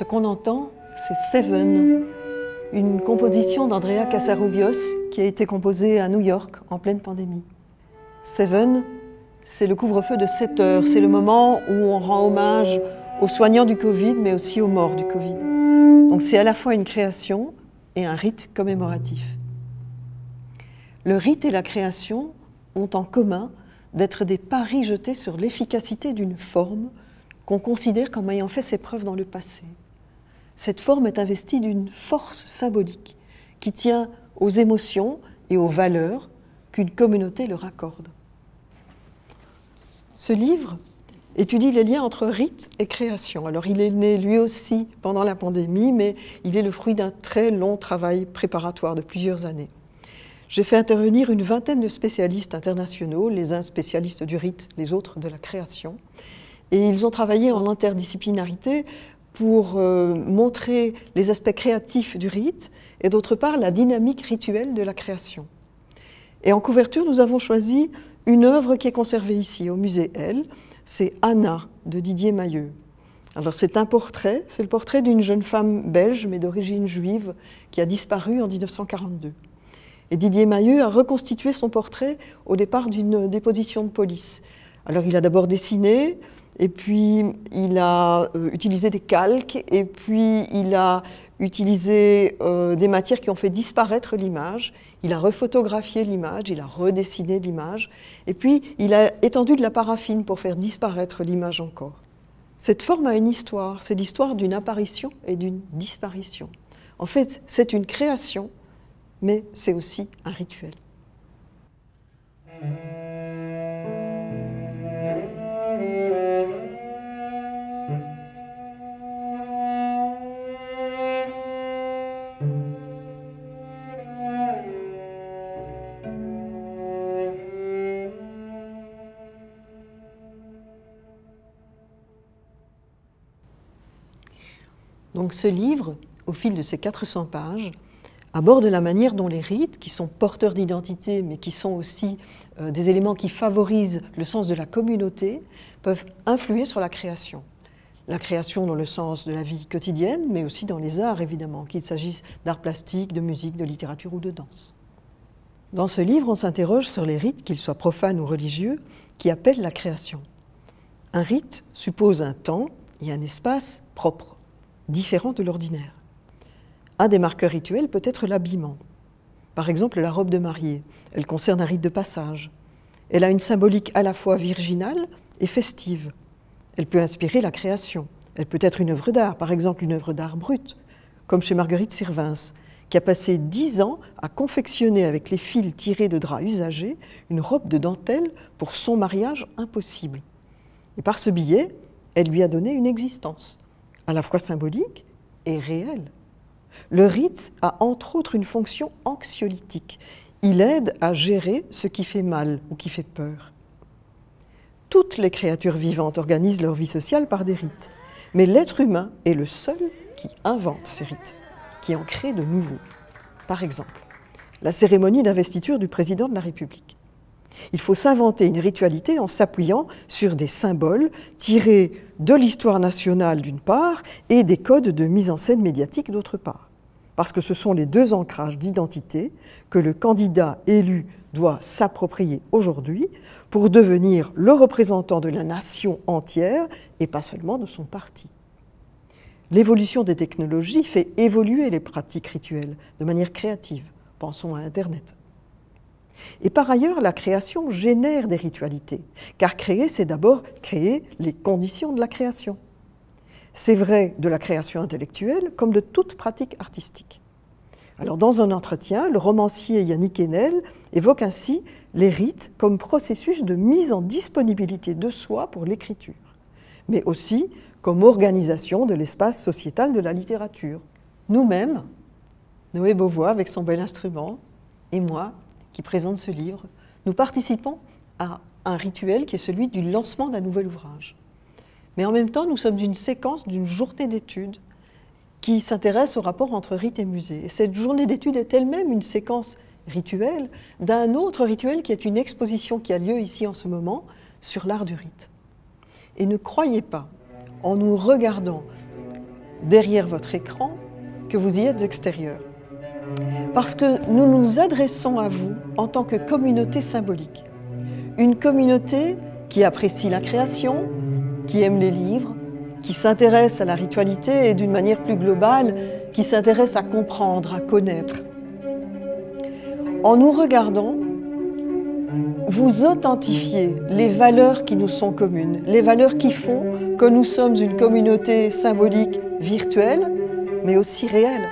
Ce qu'on entend, c'est Seven, une composition d'Andrea Casarubios qui a été composée à New York en pleine pandémie. Seven, c'est le couvre-feu de 7 heures, c'est le moment où on rend hommage aux soignants du Covid, mais aussi aux morts du Covid. Donc c'est à la fois une création et un rite commémoratif. Le rite et la création ont en commun d'être des paris jetés sur l'efficacité d'une forme qu'on considère comme ayant fait ses preuves dans le passé. Cette forme est investie d'une force symbolique qui tient aux émotions et aux valeurs qu'une communauté leur accorde. Ce livre étudie les liens entre rite et création. Alors il est né lui aussi pendant la pandémie, mais il est le fruit d'un très long travail préparatoire de plusieurs années. J'ai fait intervenir une vingtaine de spécialistes internationaux, les uns spécialistes du rite, les autres de la création. Et ils ont travaillé en interdisciplinarité pour euh, montrer les aspects créatifs du rite et d'autre part la dynamique rituelle de la création. Et en couverture, nous avons choisi une œuvre qui est conservée ici au musée L. C'est Anna de Didier Mailleux. Alors c'est un portrait, c'est le portrait d'une jeune femme belge mais d'origine juive qui a disparu en 1942. Et Didier Mailleux a reconstitué son portrait au départ d'une déposition de police. Alors il a d'abord dessiné, et puis il a euh, utilisé des calques, et puis il a utilisé euh, des matières qui ont fait disparaître l'image, il a refotographié l'image, il a redessiné l'image, et puis il a étendu de la paraffine pour faire disparaître l'image encore. Cette forme a une histoire, c'est l'histoire d'une apparition et d'une disparition. En fait, c'est une création mais c'est aussi un rituel. Donc ce livre, au fil de ces 400 pages, aborde la manière dont les rites, qui sont porteurs d'identité, mais qui sont aussi euh, des éléments qui favorisent le sens de la communauté, peuvent influer sur la création. La création dans le sens de la vie quotidienne, mais aussi dans les arts, évidemment, qu'il s'agisse d'art plastique, de musique, de littérature ou de danse. Dans ce livre, on s'interroge sur les rites, qu'ils soient profanes ou religieux, qui appellent la création. Un rite suppose un temps et un espace propres, différents de l'ordinaire. Un des marqueurs rituels peut être l'habillement. Par exemple, la robe de mariée. Elle concerne un rite de passage. Elle a une symbolique à la fois virginale et festive. Elle peut inspirer la création. Elle peut être une œuvre d'art, par exemple une œuvre d'art brute, comme chez Marguerite Sirvins, qui a passé dix ans à confectionner avec les fils tirés de draps usagés une robe de dentelle pour son mariage impossible. Et par ce billet, elle lui a donné une existence, à la fois symbolique et réelle. Le rite a entre autres une fonction anxiolytique. Il aide à gérer ce qui fait mal ou qui fait peur. Toutes les créatures vivantes organisent leur vie sociale par des rites, mais l'être humain est le seul qui invente ces rites, qui en crée de nouveaux. Par exemple, la cérémonie d'investiture du président de la République. Il faut s'inventer une ritualité en s'appuyant sur des symboles tirés de l'histoire nationale d'une part et des codes de mise en scène médiatique d'autre part parce que ce sont les deux ancrages d'identité que le candidat élu doit s'approprier aujourd'hui pour devenir le représentant de la nation entière et pas seulement de son parti. L'évolution des technologies fait évoluer les pratiques rituelles de manière créative. Pensons à Internet. Et par ailleurs, la création génère des ritualités, car créer, c'est d'abord créer les conditions de la création. C'est vrai de la création intellectuelle comme de toute pratique artistique. Alors, dans un entretien, le romancier Yannick Enel évoque ainsi les rites comme processus de mise en disponibilité de soi pour l'écriture, mais aussi comme organisation de l'espace sociétal de la littérature. Nous-mêmes, Noé Beauvois avec son bel instrument, et moi présente ce livre, nous participons à un rituel qui est celui du lancement d'un nouvel ouvrage. Mais en même temps, nous sommes d'une séquence d'une journée d'études qui s'intéresse au rapport entre rite et musée. Et cette journée d'études est elle-même une séquence rituelle d'un autre rituel qui est une exposition qui a lieu ici en ce moment sur l'art du rite. Et ne croyez pas, en nous regardant derrière votre écran que vous y êtes extérieur. Parce que nous nous adressons à vous en tant que communauté symbolique. Une communauté qui apprécie la création, qui aime les livres, qui s'intéresse à la ritualité et d'une manière plus globale, qui s'intéresse à comprendre, à connaître. En nous regardant, vous authentifiez les valeurs qui nous sont communes, les valeurs qui font que nous sommes une communauté symbolique virtuelle, mais aussi réelle.